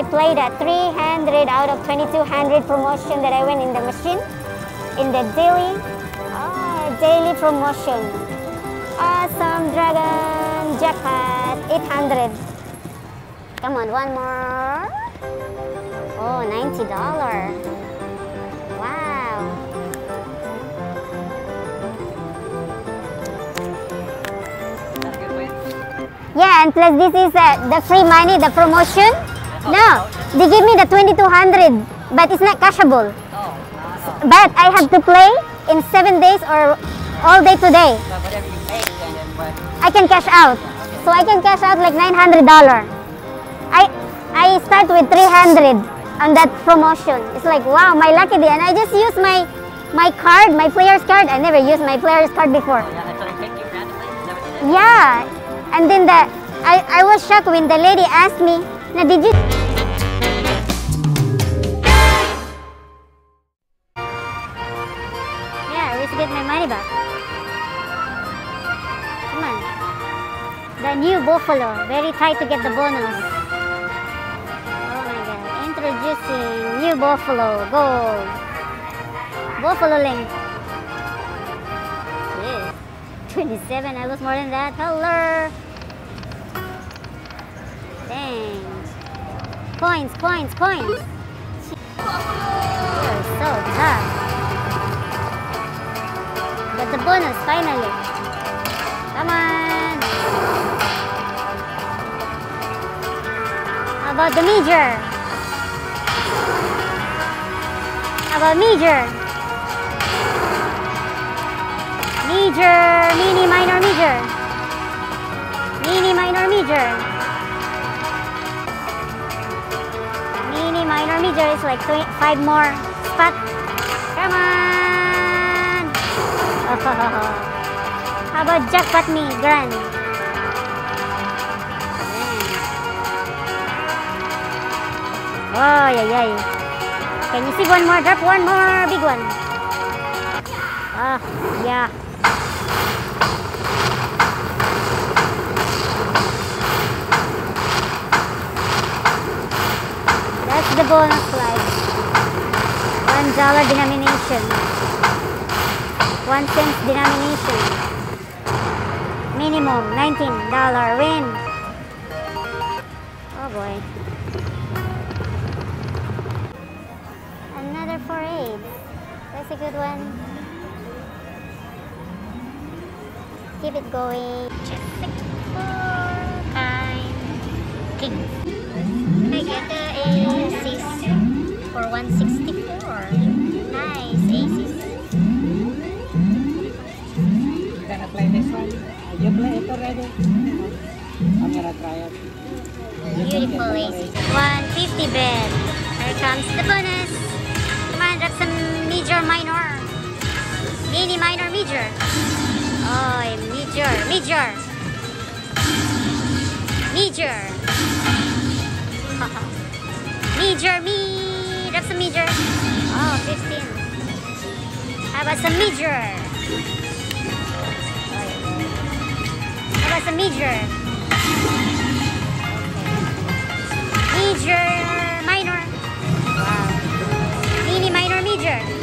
I played a 300 out of 2200 promotion that I went in the machine in the daily ah, daily promotion. Awesome dragon jackpot 800. Come on, one more. Oh, $90. Wow. Yeah, and plus this is uh, the free money, the promotion. No, they give me the 2200, but it's not cashable. But I have to play in seven days or all day today. So whatever you make, and then what? I can cash out. So I can cash out like $900. I I start with 300 on that promotion. It's like, wow, my lucky day. And I just use my my card, my player's card. I never used my player's card before. Oh, yeah, that's what I take you randomly. Is that what you did? Yeah. And then the I, I was shocked when the lady asked me, na did you Yeah, I wish to get my money back. Come on. The new Buffalo. Very tight to get the bonus. Oh my god. Introducing new Buffalo Gold. Buffalo Link. Yes. 27. I was more than that. Hello. Points, points, points. You're so tough. Got the bonus finally. Come on. How about the major? How about major? Major, mini, minor, major. Mini, minor, major. Major is like three, five more spot. Come on. How about jackpot me, grand? Oh, yeah, yeah. Can you see one more? Drop one more big one. Ah, yeah. That's the bonus slide. One dollar denomination. One cent denomination. Minimum nineteen dollar win. Oh boy. Another four eight. That's a good one. Keep it going. Just six four time. King. I get the aces for 164. Nice aces. You gonna play this one? You play it already? I'm gonna try it. Beautiful aces. 150 bed. Here comes the bonus. Come on, drop some major minor. Mini minor major. Oh, major, major. Major. Major, me. Drop some major. Oh, 15. How about some major? How about some major? Major, minor. Wow. Mini, minor, major.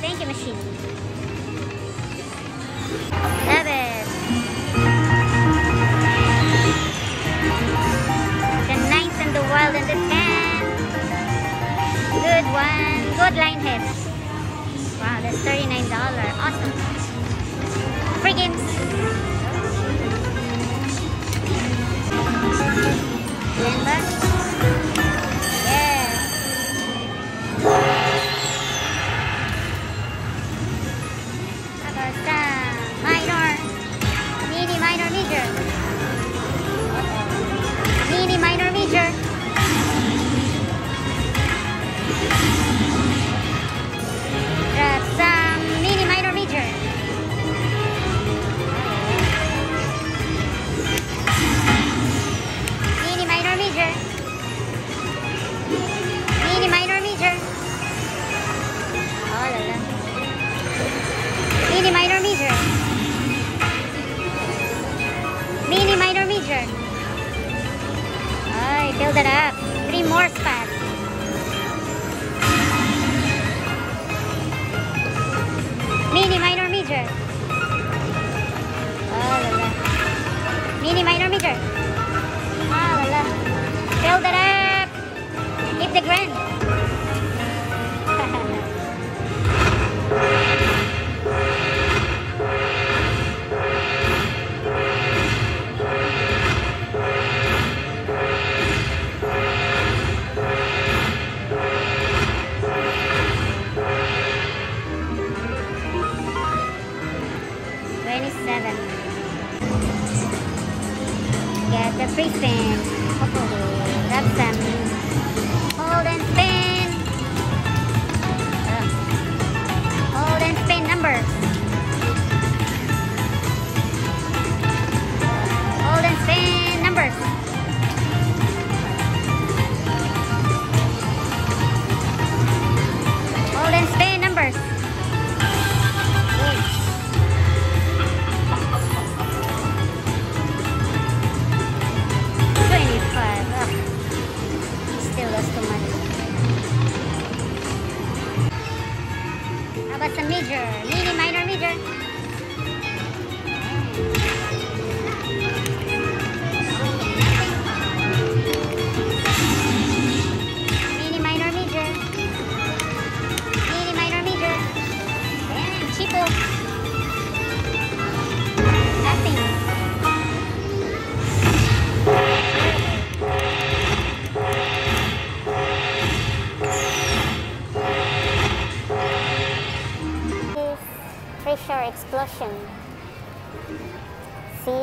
Thank you, machine. The ninth and the wild. Good one. Good line hit. Wow, that's $39. Awesome. Free games. build it up. Three more spots. Mini, minor, major. Oh, la, la. Mini, minor, major. Oh, la, la. Build it up.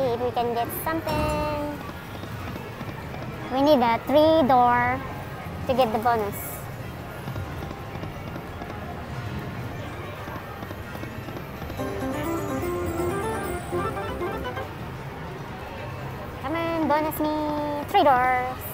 See if we can get something. We need a three door to get the bonus. Come on, bonus me three doors.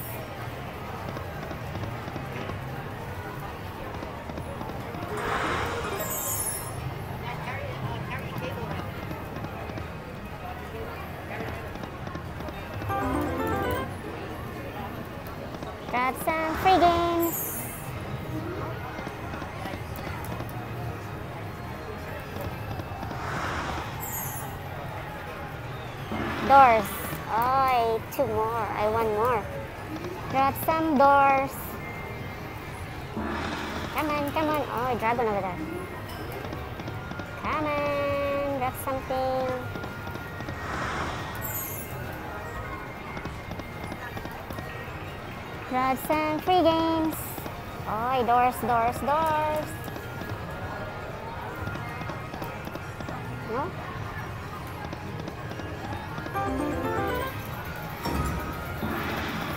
Doors. Oh, I two more. I want more. Grab some doors. Come on, come on. Oh, dragon over there. Come on, grab something. Grab some free games. Oh, doors, doors, doors. No?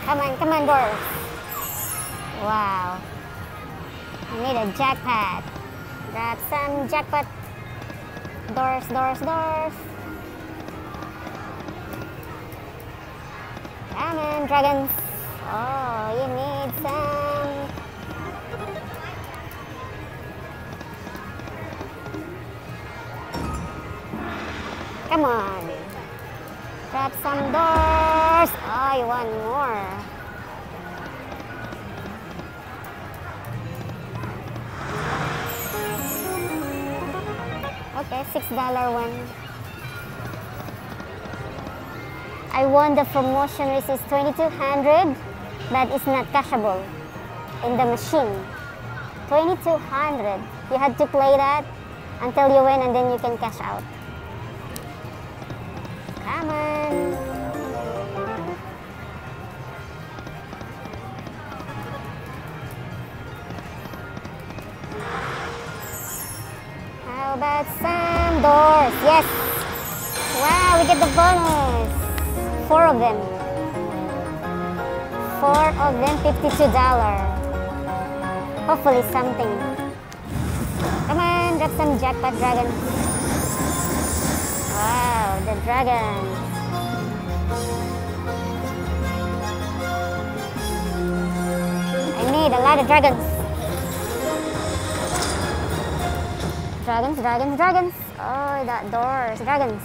Come on, come on, doors. Wow. I need a jackpot. Grab some jackpot. Doors, doors, doors. Come on, dragons. Oh, you need some. Come on. Grab some doors. Oh, you want more. Okay, six dollar one. I won the promotion which is 2200 but it's not cashable in the machine. 2200. You had to play that until you win and then you can cash out. Come on. About some doors? Yes. Wow, we get the bonus. Four of them. Four of them, $52. Hopefully something. Come on, grab some jackpot dragon. Wow, the dragon. I need a lot of dragons. Dragons, dragons, dragons. Oh, that doors, dragons.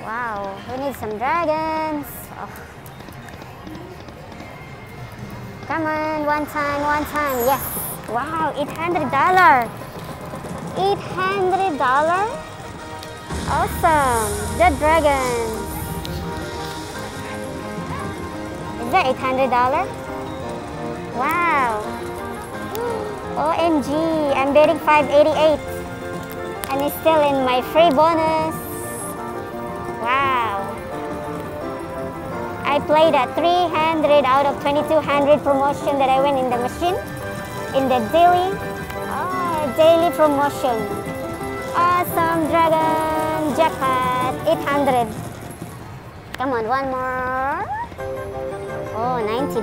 Wow, we need some dragons. Oh. Come on, one time, one time. Yes. Wow, $800. $800? Awesome. The dragon. Is that $800? Wow. OMG, I'm betting 588 and it's still in my free bonus. Wow. I played a 300 out of 2200 promotion that I win in the machine in the daily ah, daily promotion. Awesome dragon jackpot 800. Come on, one more. Oh, $90.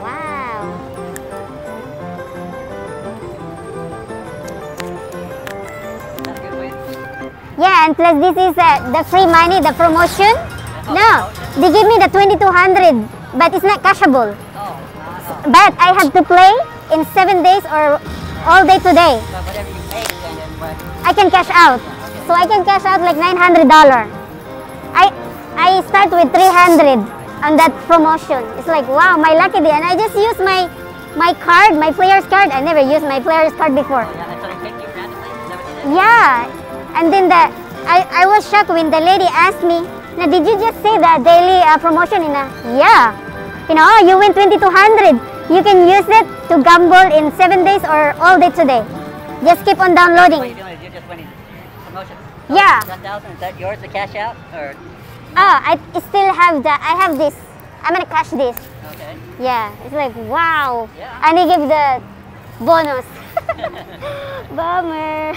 Wow. And plus this is uh, the free money, the promotion. No, they give me the 2200 but it's not cashable. Oh. But I have to play in seven days or all day today. So whatever you take, then then what? I can cash out. So I can cash out like $900. I I start with 300 on that promotion. It's like, wow, my lucky day. And I just use my my card, my player's card. I never used my player's card before. Yeah, that's what I picked you randomly. Is that what you did? Yeah. And then the I, I was shocked when the lady asked me, now did you just say the daily uh, promotion in a yeah. You know, you win 2200. You can use it to gamble in 7 days or all day today. Just keep on downloading. What you're downloading. doing is you're just winning promotions. Yeah. That thousand, is that yours to cash out? Or, Oh, I still have the I have this. I'm gonna cash this. okay. Yeah, it's like wow. Yeah. And they give the bonus. Bummer.